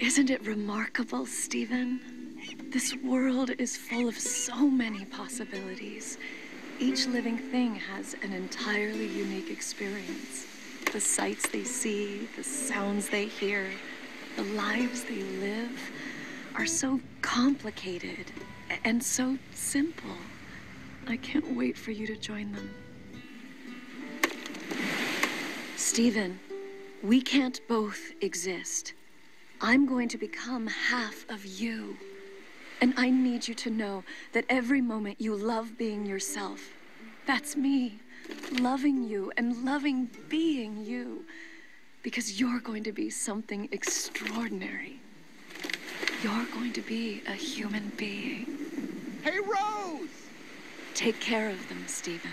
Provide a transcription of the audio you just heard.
Isn't it remarkable, Steven? This world is full of so many possibilities. Each living thing has an entirely unique experience. The sights they see, the sounds they hear, the lives they live are so complicated and so simple. I can't wait for you to join them. Steven, we can't both exist. I'm going to become half of you. And I need you to know that every moment you love being yourself. That's me, loving you and loving being you. Because you're going to be something extraordinary. You're going to be a human being. Hey, Rose! Take care of them, Steven.